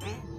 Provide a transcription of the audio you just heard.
Mm.